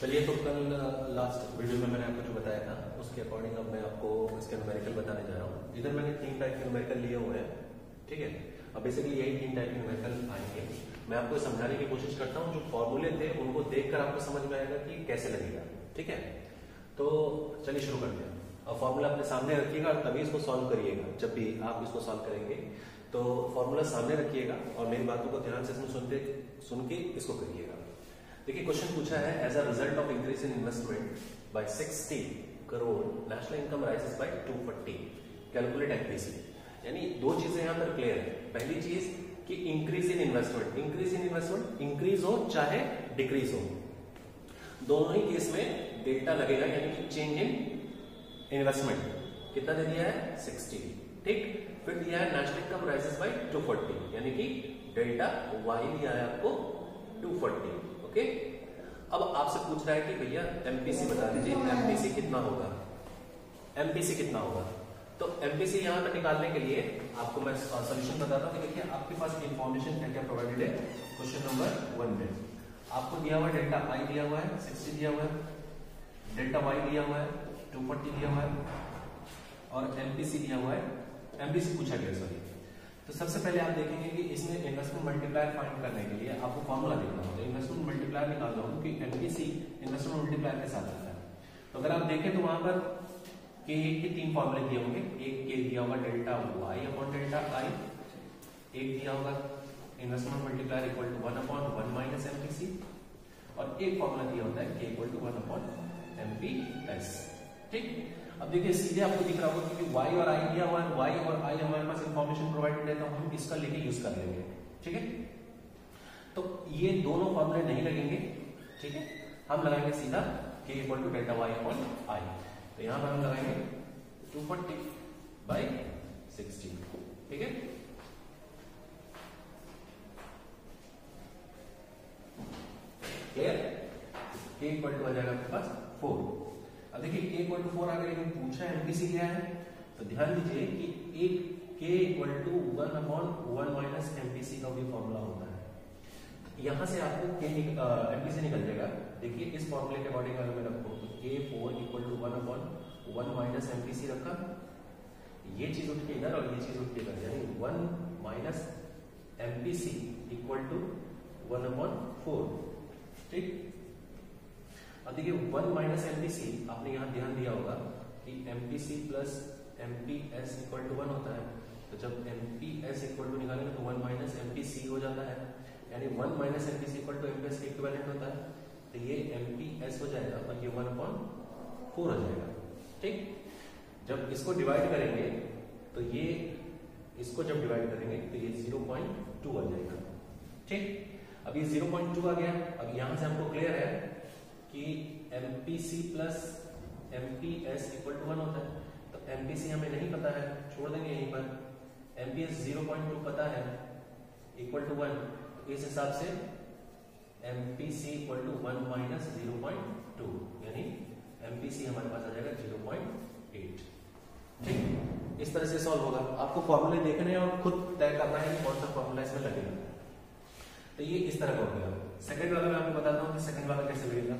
चलिए तो कल लास्ट वीडियो में मैंने आपको जो बताया था, उसके अकॉर्डिंग अब मैं आपको इसके न्यूमेरिकल बताने जा रहा हूँ। इधर मैंने तीन टाइप के न्यूमेरिकल लिए हुए हैं, ठीक है? अब बेसिकली यही तीन टाइप के न्यूमेरिकल आएँगे। मैं आपको समझाने की कोशिश करता हूँ, जो फॉर्मूले थे, उनको देखकर आपको समझ में आएगा कि कैसे लगेगा, ठीक है? तो चलिए शुरू करते हैं। अब फॉर्मूला अपने सामने रखिएगा और तभी इसको सॉल्व करिएगा, जब भी आप इसको सॉल्व करेंगे। तो फॉर्मूला सामने रखिएगा और मेरी बातों को ध्यान से इसमें सुनते सुन के इसको करिएगा। देखिए क्वेश्चन पूछा है as a result of increase in investment by 60 crore national income rises by 240 calculate FPC यानी दो चीज़ें यहाँ पर क्लियर है। पहली चीज़ कि increase in investment increase in investment increase हो चाहे डिक्रीज हो। दोनों ही केस में डेल्टा लगेगा, यानी कि चेंज इन इन्वेस्टमेंट कितना दे दिया है? 60 ठीक? फिर दिया है नेशनल इनकम राइजेस बाय 240 यानी कि डेल्टा वाई दिया है आपको 240 ओके? अब आपसे पूछ रहा है कि भैया एमपीसी बता दीजिए एमपीसी कितना होगा? एमपीसी कितना होगा? तो एमपीसी यहाँ पर निकालने के लिए आपको मैं सोल्यूशन बताता हूँ देखिए, आपके पास इंफॉर्मेशन क्या क्या प्रोवाइडेड है? क्वेश्चन नंबर वन में आपको दिया हुआ डेल्टा आई दिया हुआ है सिक्सटी दिया हुआ है, डेल्टा वाई दिया हुआ है टू दिया हुआ है, और एमपीसी दिया हुआ है। एमपीसी पूछा गया सॉरी तो सबसे पहले आप देखेंगे कि इसमें इन्वेस्टमेंट मल्टीप्लायर फाइंड करने के लिए आपको फॉर्मूला देखना होगा इन्वेस्टमेंट मल्टीप्लायर निकाल हूँ कि एमपीसी इन्वेस्टमेंट मल्टीप्लायर के साथ आता है। तो अगर आप देखें तो वहाँ पर के एक के तीन फॉर्मूले दिए होंगे। एक के दिया होगा delta Y upon delta I एक दिया होगा investment multiplier equal to one upon one minus MPC और एक फॉर्मूला दिया होता है K equal to one upon MPS ठीक? अब देखिए, सीधे आपको दिख रहा होगा क्योंकि y और i दिया हुआ है y और i हमारे पास इंफॉर्मेशन प्रोवाइडेड है तो हम इसका लेके यूज़ कर लेंगे, ठीक है? तो ये दोनों फॉर्मूले नहीं लगेंगे, ठीक है? हम लगाएँगे सीधा k equal to delta Y upon I तो यहाँ पर हम लगाएँगे टू फोर्टी बाई सिक्सटी ठीक है? K इक्वल टू आ जाएगा आपके पास फोर अब देखिए ए इक्वल टू फोर अगर लेकिन पूछा है एमपीसी क्या है तो ध्यान दीजिए कि एक K equal to one upon one minus MPC का भी फॉर्मूला होता है। यहाँ से आपको के एमपीसी निकल जाएगा। देखिए, इस फॉर्मूले के अकॉर्डिंग अगर मैं रखूँ तो K four equal to one upon one minus MPC रखा। ये चीज़ उठ के इधर और ये चीज़ उठ के इधर, यानी one minus MPC equal to one upon four ठीक? अब देखिए, वन माइनस एमपीसी आपने यहाँ ध्यान दिया होगा कि MPC plus MPS equal to one होता है। तो जब एमपीएस इक्वल टू निकालेंगे तो वन माइनस एमपीसी हो जाता है। यानी one minus MPC equal to MPS के इक्विवेलेंट होता है। तो ये एमपीएस हो जाएगा और ये वन अपॉन फोर हो जाएगा। ठीक? जब इसको डिवाइड करेंगे तो ये इसको जब डिवाइड करेंगे तो ये ज़ीरो पॉइंट टू आ जाएगा। ठीक? अब ये ज़ीरो पॉइंट टू आ गया। अब यहाँ से हमको क्लियर है कि MPC plus MPS equal to one होता है। तो एमपीसी हमें नहीं पता है, छोड़ देंगे यहीं पर। एमपीएस ज़ीरो पॉइंट टू पता है इक्वल टू वन तो इस हिसाब से MPC equal to one minus zero point two यानी एमपीसी हमारे पास आ जाएगा ज़ीरो पॉइंट एट ठीक? इस तरह से सॉल्व होगा। आपको फॉर्मूले देखने और खुद तय करना है कि कौन सा फॉर्मूला इसमें लगेगा। तो ये इस तरह का हो गया। सेकंड वाला मैं आपको बताता हूँ कि सेकंड वाला कैसे लगेगा।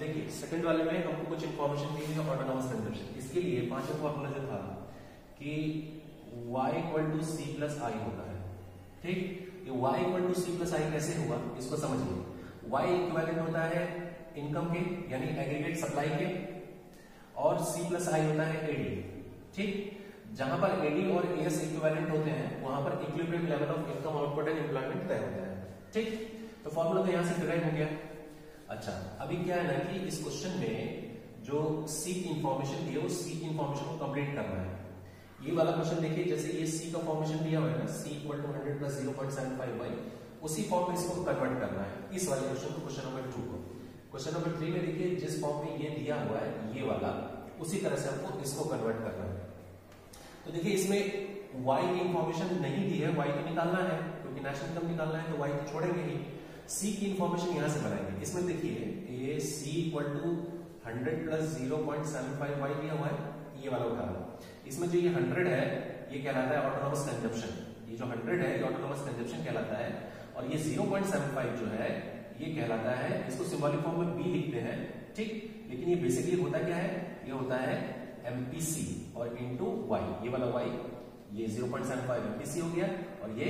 देखिए सेकंड वाले में हमको कुछ इंफॉर्मेशन दी है ऑटोनॉमस कंजप्शन इसके लिए पाँचों फॉर्मूला जो था कि y equal to C plus I होता है। ठीक? ये y equal to C plus I कैसे हुआ, इसको समझिए। y इक्विवेलेंट होता है इनकम के, यानी एग्रीगेट सप्लाई के, और c प्लस आई होता है एडी ठीक? जहाँ पर एडी और एस इक्विवेलेंट होते हैं, वहाँ पर equilibrium level of income output and employment तय होता है। ठीक? तो फॉर्मूला तो यहाँ से डिराइव हो गया। अच्छा अभी क्या है ना कि इस क्वेश्चन में जो सी की इंफॉर्मेशन दी है सी की इंफॉर्मेशन को कंप्लीट करना है। ये वाला क्वेश्चन देखिए, जैसे ये सी का फॉर्मेशन दिया हुआ है ना C equal to hundred plus zero point seven five by उसी फॉर्म में इसको कन्वर्ट करना है। इस वाले क्वेश्चन को क्वेश्चन नंबर टू को। क्वेश्चन नंबर थ्री में देखिए, जिस फॉर्म में ये दिया हुआ है, ये वाला, उसी तरह से हमको इसको कन्वर्ट करना है। तो देखिए, इसमें वाई की इंफॉर्मेशन नहीं दी है वाई तो निकालना है, क्योंकि नेशनल इनकम निकालना है तो वाई तो छोड़ेंगे ही सी की इंफॉर्मेशन यहाँ से बनाएँगे। इसमें देखिए ये C equal to hundred plus zero point seven five Y दिया हुआ है, ये वाला उठा इसमें जो ये हंड्रेड है, ये कहलाता है ऑटोनोमस कंजप्शन ये जो हंड्रेड है, ये ऑटोनोमस कंजप्शन कहलाता है। और ये 0.75 जो है, ये कहलाता है, इसको सिंबॉलिक फॉर्म में बी लिखते हैं, ठीक? लेकिन ये बेसिकली होता क्या है? ये होता है एमपीसी और इंटू वाई ये वाला वाई ये 0.75 एमपीसी हो गया और ये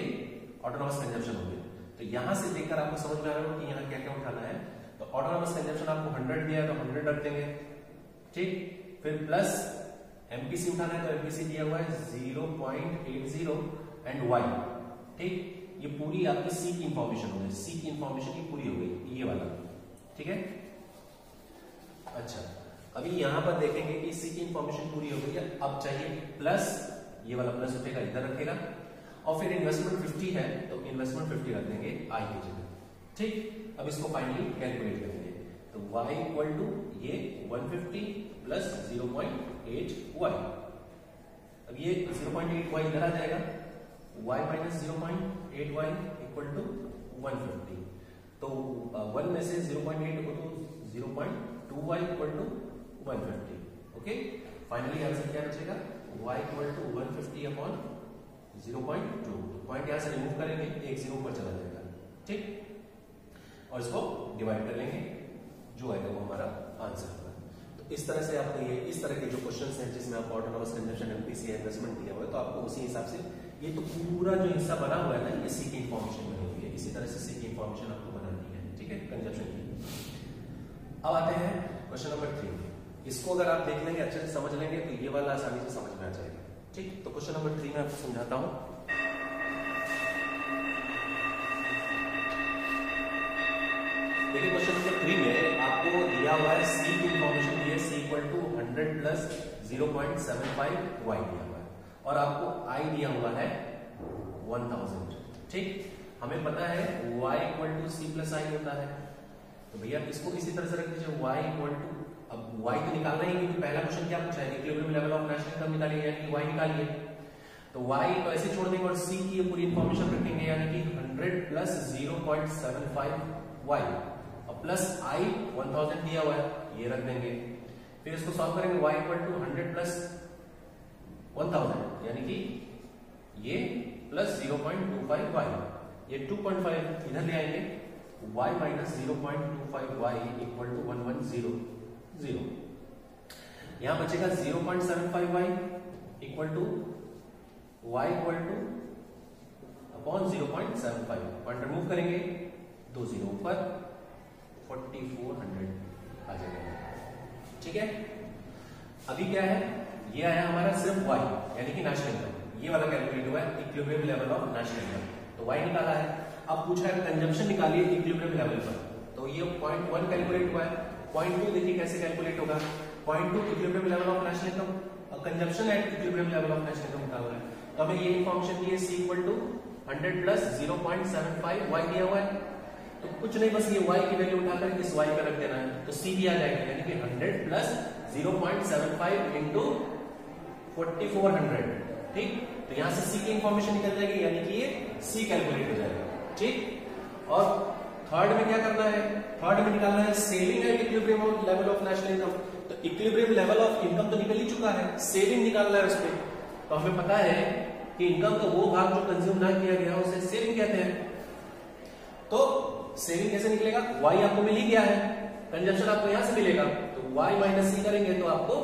ऑटोनॉमस कंजप्शन हो गया। तो यहाँ से देखकर आपको समझ में आ रहा है कि यहाँ क्या क्या उठाना है। तो ऑटोनॉमस कंजप्शन आपको 100 दिया तो 100 रख देंगे। ठीक? फिर प्लस एमपीसी उठाना है तो एमपीसी दिया हुआ है 0.80 एंड वाई ठीक? ये पूरी आपकी सी की इंफॉर्मेशन हो गई। सी की इंफॉर्मेशन की पूरी हो गई, ये वाला। ठीक है? अच्छा। अभी यहाँ पर देखेंगे कि सी की इंफॉर्मेशन पूरी हो गई है, अब चाहिए प्लस ये वाला प्लस उठेगा, इधर रखेगा। और फिर इन्वेस्टमेंट 50 है तो इन्वेस्टमेंट 50 रख देंगे आई की जगह। ठीक? अब इसको फाइनली कैलकुलेट करेंगे। तो y इक्वल टू ये 150 प्लस 0.8 y अब ये 0.8 y इधर आ जाएगा। Y minus 0.8 y equal to 150 तो वन में से 0.8 को तो 0.2 y equal to 150 okay finally answer क्या बचेगा? Y equal to 150 upon 0.2 two, point यहाँ से रिमूव करेंगे, एक ज़ीरो ऊपर चला जाएगा, ठीक? और इसको डिवाइड कर लेंगे, जो आएगा वो हमारा आंसर होगा। तो इस तरह से आपको ये, इस तरह के जो क्वेश्चन हैं जिसमें आपको ऑटोनॉमस कंजप्शन एमपीसी इन्वेस्टमेंट दिया हुआ है तो आपको उसी हिसाब से ये तो पूरा जो हिस्सा बना हुआ है ना, ये सी की इन्फॉर्मेशन बनी हुई है। इसी तरह से सी की इंफॉर्मेशन आपको बनानी है, ठीक है? कंजप्शन की। अब आते हैं क्वेश्चन नंबर थ्री इसको अगर आप देख लेंगे, अच्छे से समझ लेंगे तो ये वाला आसानी से समझ में आ जाएगा ठीक तो क्वेश्चन नंबर थ्री में आपको समझाता हूँ। देखिए क्वेश्चन नंबर थ्री में आपको दिया हुआ है सी की इंफॉर्मेशन दी है C equal to hundred plus zero point seven five Y दिया हुआ है। और आपको आई दिया हुआ है वन थाउज़ेंड ठीक, हमें पता है Y equal to C plus I होता है। तो भैया, इसको इसी तरह से रख दीजिए वाई इक्वल टू अब y तो निकालना ही क्योंकि पहला क्वेश्चन क्या पूछा है? Equilibrium level of national income निकालिए यानी कि y निकालिए तो y तो ऐसे छोड़ देंगे और c की ये पूरी इंफॉर्मेशन रखेंगे, यानी कि 100 प्लस 0.75 y और प्लस i 1000 दिया हुआ है, ये रख देंगे। फिर इसको सॉल्व करेंगे y इक्वल टू 100 प्लस 1000 यानी कि ये प्लस 0.25 y ये 2.5 इधर ले आएँगे, y minus 0.25 y equal to 110 zero यहाँ बचेगा 0.75 y equal to Y equal to upon zero point seven five. Point remove करेंगे, दो ज़ीरो ऊपर 4400 आ जाएगा। ठीक है? अभी क्या है? ये आया हमारा सिर्फ़ y, यानी कि नेशनल इनकम ये वाला कैलकुलेट हुआ है equilibrium level of national income तो y निकाला है। अब पूछा है कंजम्पशन निकालिए इक्विलिब्रियम लेवल पर। तो ये पॉइंट वन कैलकुलेट हुआ है। पॉइंट टू देखिए कैसे कैलकुलेट होगा। Point two equilibrium level of national income और consumption at equilibrium level of national income निकालना है? तो हमें ये इन्फॉर्मेशन दी है C equal to 100 plus 0.75 y दिया हुआ है। तो कुछ नहीं, बस ये y की वैल्यू उठाकर इस y पे रख देना है। तो c भी आ जाएगा, यानी कि 100 प्लस 0.75 इनटू 4400 ठीक? तो यहाँ से c की इंफॉर्मेशन निकल जाएगी, यानी कि ये c कैलकुलेट हो जाएगा। ठीक? और थर्ड में क्या करना है? थर्ड में निकालना है saving and equilibrium level of national income तो इक्विलिब्रियम लेवल ऑफ़ इनकम तो निकल ही चुका है। सेविंग निकालना है उसमें तो हमें पता है कि इनकम का वो भाग जो कंज्यूम ना किया गया, उसे सेविंग कहते हैं। तो सेविंग कैसे निकलेगा? वाई आपको मिल ही गया है। कंजप्शन आपको यहाँ से मिलेगा। तो वाई माइनस सी करेंगे तो आपको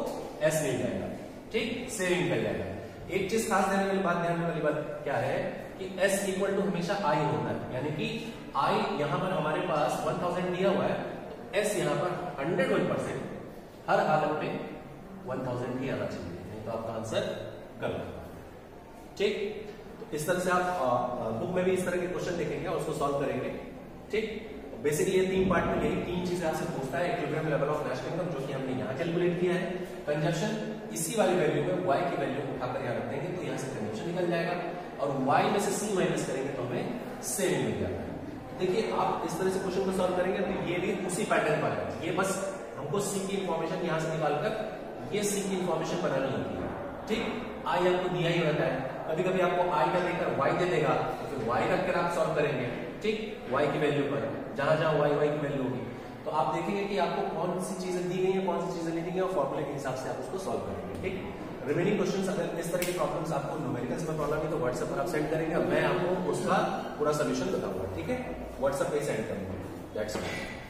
एस मिल जाएगा। ठीक? सेविंग निकल जाएगा। एक चीज़ खास ध्यान वाली बात, ध्यान वाली बात क्या है कि एस इक्वल टू हमेशा आई होता है। यानी कि I यहाँ पर हमारे पास 1000 दिया हुआ है। तो S यहाँ पर 101 परसेंट हर हालत में 1000 ही आना चाहिए। नहीं तो आपका आंसर गलत ठीक? तो इस तरह से आप बुक में भी इस तरह के क्वेश्चन देखेंगे और उसको सॉल्व करेंगे। ठीक? बेसिकली ये तीन पार्ट में यही तीन चीज़ें आपसे पूछता है equilibrium level of national income जो कि हमने यहाँ कैलकुलेट किया है। कंजप्शन इसी वाली वैल्यू में y की वैल्यू उठाकर यहाँ रख देंगे तो यहाँ से कंजप्शन निकल जाएगा। और y में से c माइनस करेंगे तो हमें सेविंग मिल जाता है। देखिए, आप इस तरह से क्वेश्चन को सॉल्व करेंगे तो ये भी उसी पैटर्न पर है। ये बस हमको सी की इंफॉर्मेशन यहाँ से निकालकर ये सी की इंफॉर्मेशन बनानी होती है। ठीक? आई आपको दिया ही रहता है। कभी कभी आपको आई का देकर वाई दे देगा तो फिर y रखकर आप सॉल्व करेंगे। ठीक? वाई की वैल्यू पर। जहाँ जहाँ वाई वाई की वैल्यू होगी। तो आप देखेंगे कि आपको कौन सी चीज़ें दी गई है कौन सी चीज़ें नहीं दी गई और फॉर्मूले के हिसाब से आप उसको सॉल्व करेंगे। ठीक? रिमेनिंग क्वेश्चन अगर इस तरह की प्रॉब्लम्स आपको न्यूमेरिकल्स में प्रॉब्लम है तो व्हाट्सएप पर आप सेंड करेंगे मैं आपको उसका पूरा सोल्यूशन बताऊँगा। ठीक है? व्हाट्सएप पे सेंड करूँगा दैट्स ऑल